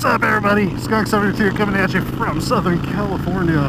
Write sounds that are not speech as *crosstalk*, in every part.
What's up, everybody? Skunk72 coming at you from Southern California.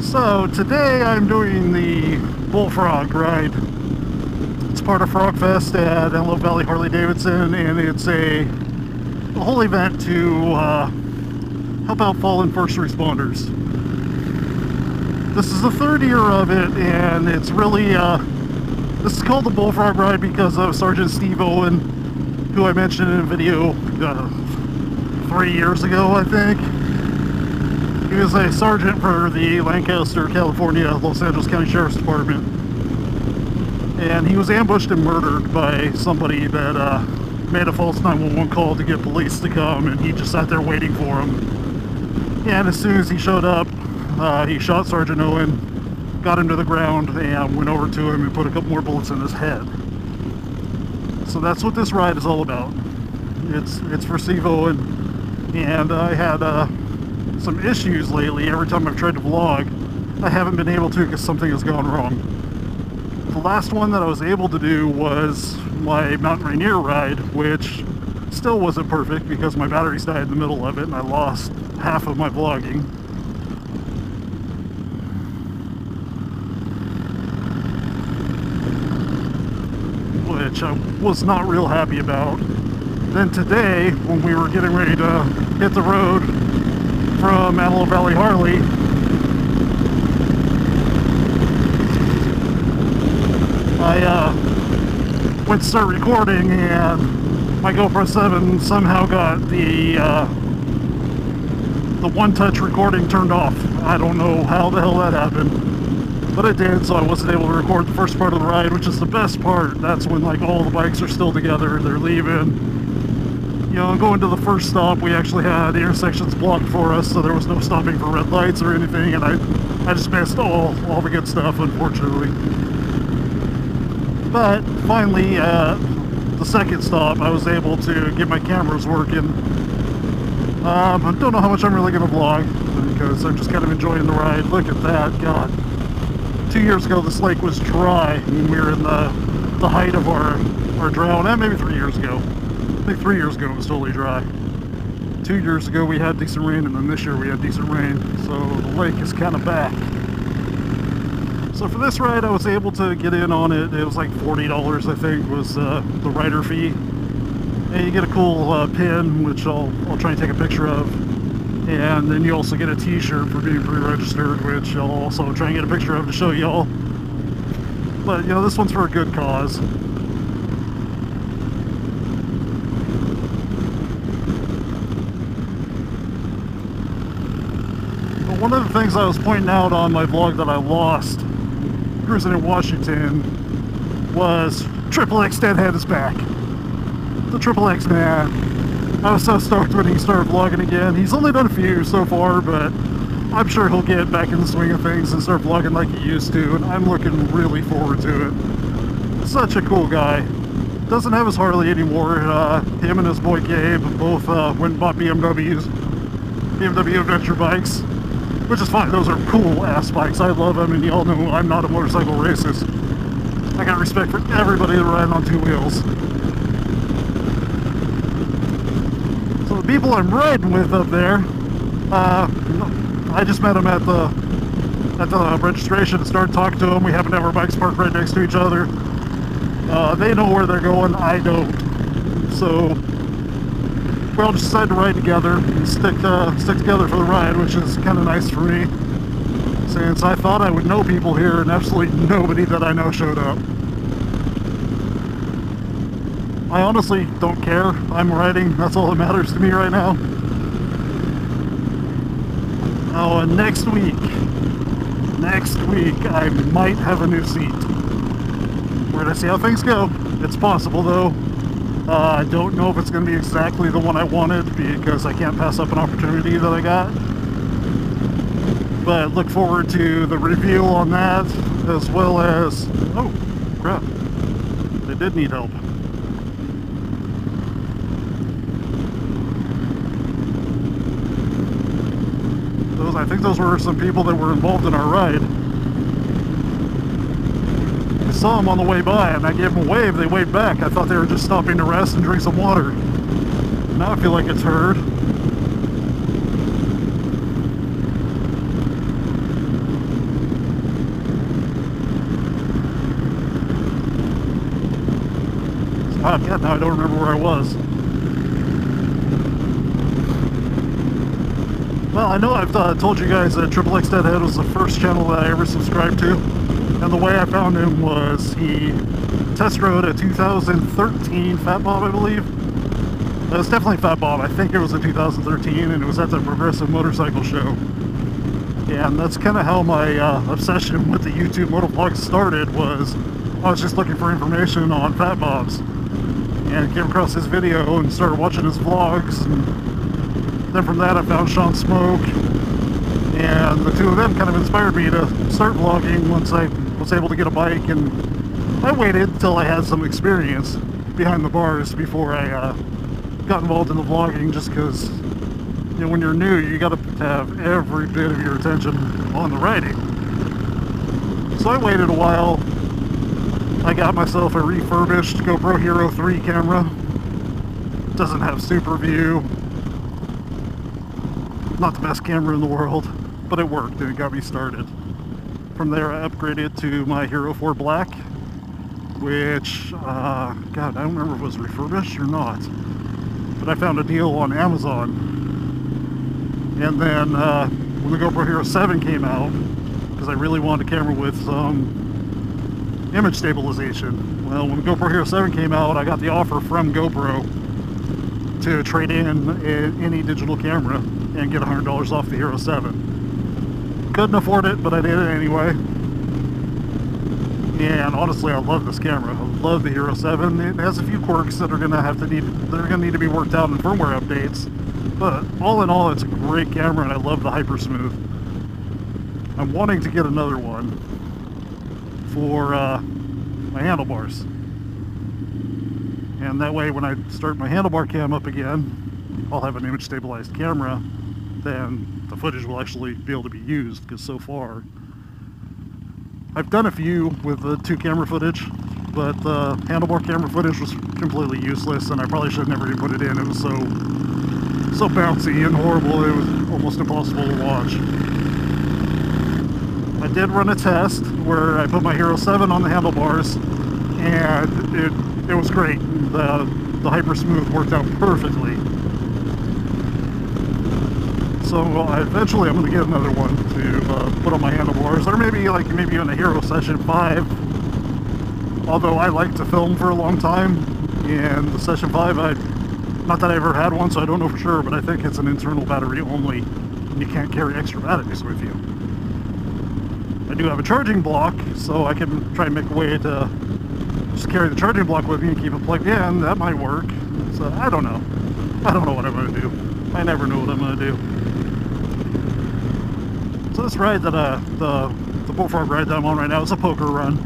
So, today I'm doing the Bullfrog ride. It's part of Frog Fest at Antelope Valley Harley Davidson, and it's a, a whole event to uh, help out fallen first responders. This is the third year of it, and it's really, uh, this is called the Bullfrog Ride because of Sergeant Steve Owen, who I mentioned in a video uh, three years ago, I think. He was a sergeant for the Lancaster, California, Los Angeles County Sheriff's Department. And he was ambushed and murdered by somebody that uh, made a false 911 call to get police to come, and he just sat there waiting for him. And as soon as he showed up, uh, he shot Sergeant Owen, got him to the ground, and went over to him and put a couple more bullets in his head. So that's what this ride is all about. It's it's for Steve Owen and I had uh, some issues lately. Every time I've tried to vlog, I haven't been able to because something has gone wrong. The last one that I was able to do was my Mountain Rainier ride, which still wasn't perfect because my batteries died in the middle of it and I lost half of my vlogging. Which I was not real happy about. Then today, when we were getting ready to hit the road from Antelope Valley Harley, I uh, went to start recording and my GoPro 7 somehow got the uh, the one-touch recording turned off. I don't know how the hell that happened, but it did, so I wasn't able to record the first part of the ride, which is the best part. That's when like all the bikes are still together, they're leaving, you know, going to the first stop, we actually had intersections blocked for us, so there was no stopping for red lights or anything, and I, I just missed all, all the good stuff, unfortunately. But finally, at the second stop, I was able to get my cameras working. Um, I don't know how much I'm really going to vlog, because I'm just kind of enjoying the ride. Look at that, God. Two years ago, this lake was dry, and we were in the, the height of our, our drought, and maybe three years ago. Think three years ago it was totally dry. Two years ago we had decent rain, and then this year we had decent rain, so the lake is kind of back. So for this ride, I was able to get in on it. It was like $40, I think, was uh, the rider fee. And you get a cool uh, pin, which I'll, I'll try and take a picture of. And then you also get a t-shirt for being pre-registered, which I'll also try and get a picture of to show y'all. But, you know, this one's for a good cause. One of the things I was pointing out on my vlog that I lost cruising in Washington was Triple X Deadhead is back. The Triple X man. I was so stoked when he started vlogging again. He's only done a few so far, but I'm sure he'll get back in the swing of things and start vlogging like he used to, and I'm looking really forward to it. Such a cool guy. Doesn't have his Harley anymore. Uh, him and his boy Gabe both uh, went and bought BMWs. BMW adventure bikes which is fine. Those are cool ass bikes. I love them, and y'all know I'm not a motorcycle racist. I got respect for everybody that rides on two wheels. So the people I'm riding with up there, uh, I just met them at the at the registration started talking to them. We happen to have our bikes parked right next to each other. Uh, they know where they're going. I don't. So we all just decided to ride together and stick uh, stick together for the ride, which is kind of nice for me. Since I thought I would know people here, and absolutely nobody that I know showed up. I honestly don't care. I'm riding. That's all that matters to me right now. Oh, and next week, next week, I might have a new seat. We're gonna see how things go. It's possible though. Uh, I don't know if it's going to be exactly the one I wanted because I can't pass up an opportunity that I got. But look forward to the reveal on that as well as... Oh, crap. They did need help. Those, I think those were some people that were involved in our ride saw them on the way by and I gave them a wave. They waved back. I thought they were just stopping to rest and drink some water. now I feel like it's heard. Oh, God, now I don't remember where I was. Well, I know I've uh, told you guys that Triple X Deadhead was the first channel that I ever subscribed to. And the way I found him was he test rode a 2013 Fat Bob, I believe. It was definitely Fat Bob. I think it was a 2013, and it was at the Progressive Motorcycle Show. And that's kind of how my uh, obsession with the YouTube motovlogs started was I was just looking for information on Fat Bobs. And came across his video and started watching his vlogs. Then from that I found Sean Smoke. And the two of them kind of inspired me to start vlogging once I was able to get a bike. And I waited until I had some experience behind the bars before I uh, got involved in the vlogging just because you know when you're new you got to have every bit of your attention on the riding. So I waited a while. I got myself a refurbished GoPro Hero 3 camera. Doesn't have super view not the best camera in the world, but it worked and it got me started. From there I upgraded to my Hero 4 Black, which, uh, God, I don't remember if it was refurbished or not. But I found a deal on Amazon. And then uh, when the GoPro Hero 7 came out, because I really wanted a camera with some image stabilization. Well, when the GoPro Hero 7 came out, I got the offer from GoPro to trade in any digital camera and get $100 off the Hero 7. Couldn't afford it, but I did it anyway. And honestly, I love this camera. I love the Hero 7. It has a few quirks that are gonna have to need they're gonna need to be worked out in firmware updates. But all in all, it's a great camera, and I love the Hyper Smooth. I'm wanting to get another one for uh, my handlebars. And that way, when I start my handlebar cam up again, I'll have an image stabilized camera then the footage will actually be able to be used because so far I've done a few with the two camera footage but the handlebar camera footage was completely useless and I probably should have never even put it in. It was so so bouncy and horrible it was almost impossible to watch. I did run a test where I put my Hero 7 on the handlebars and it, it was great. The, the Hyper Smooth worked out perfectly so uh, eventually I'm going to get another one to uh, put on my handlebars, or maybe like maybe in a Hero Session 5. Although I like to film for a long time, and the Session 5, I, not that I ever had one, so I don't know for sure, but I think it's an internal battery only, and you can't carry extra batteries with you. I do have a charging block, so I can try and make a way to just carry the charging block with me and keep it plugged in. That might work. So I don't know. I don't know what I'm going to do. I never know what I'm going to do. So this ride that uh, the the bullfrog ride that I'm on right now is a poker run.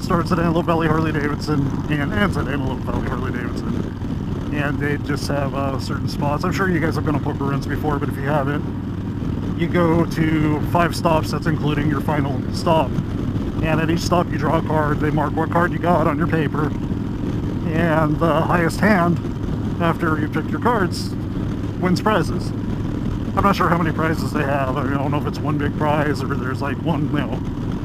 Starts at Antelope Valley Harley Davidson and ends at Antelope Valley Harley Davidson. And they just have uh, certain spots. I'm sure you guys have been on poker runs before, but if you haven't, you go to five stops. That's including your final stop. And at each stop, you draw a card. They mark what card you got on your paper, and the highest hand after you pick your cards wins prizes. I'm not sure how many prizes they have. I don't know if it's one big prize or there's like one, you know,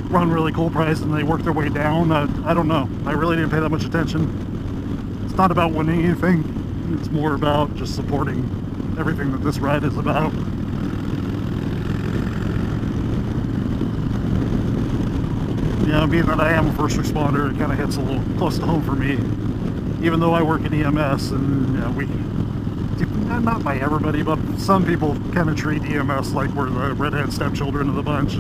one really cool prize and they work their way down. Uh, I don't know. I really didn't pay that much attention. It's not about winning anything. It's more about just supporting everything that this ride is about. Yeah, being that I am a first responder, it kind of hits a little close to home for me. Even though I work in EMS and you know, we not by everybody, but some people kind of treat EMS like we're the redhead stepchildren of the bunch.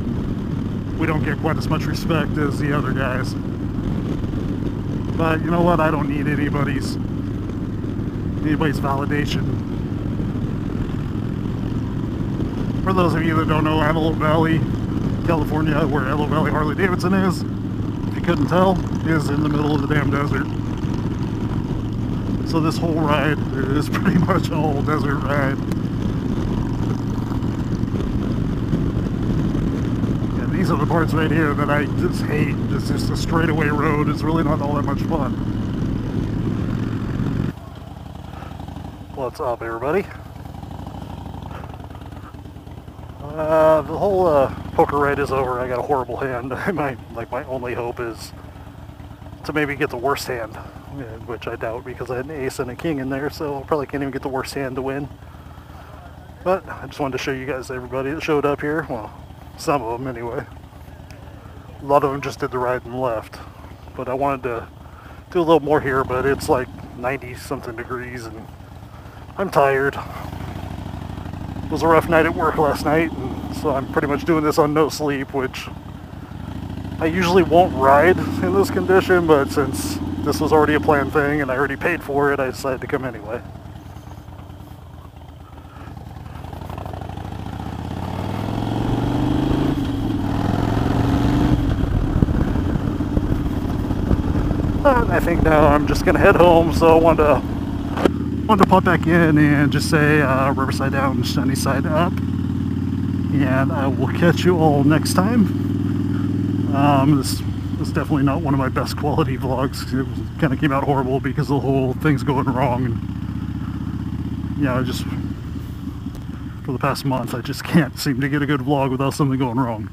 We don't get quite as much respect as the other guys. But you know what? I don't need anybody's anybody's validation. For those of you that don't know Antelope Valley, California, where Antelope Valley Harley Davidson is, if you couldn't tell, is in the middle of the damn desert. So this whole ride is *laughs* pretty much a whole desert ride. And these are the parts right here that I just hate. It's just a straightaway road. It's really not all that much fun. What's up, everybody? Uh, the whole uh, poker ride is over. I got a horrible hand. *laughs* my like my only hope is to maybe get the worst hand, which I doubt because I had an ace and a king in there, so I probably can't even get the worst hand to win. But I just wanted to show you guys everybody that showed up here. Well, some of them anyway. A lot of them just did the right and left, but I wanted to do a little more here. But it's like 90 something degrees and I'm tired. It was a rough night at work last night, and so I'm pretty much doing this on no sleep, which I usually won't ride in this condition, but since this was already a planned thing and I already paid for it, I decided to come anyway. I think now I'm just gonna head home, so I wanted to wanted to pop back in and just say uh, Riverside down, Sunny Side up. And I will catch you all next time. Um, this was definitely not one of my best quality vlogs. It kind of came out horrible because the whole thing's going wrong. And, yeah, I just, for the past month, I just *laughs* can't seem to get a good vlog without something going wrong.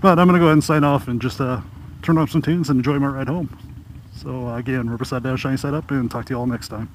But I'm going to go ahead and sign off and just uh, turn up some tunes and enjoy my ride home. So uh, again, Riverside down, Shiny Side up, and talk to you all next time.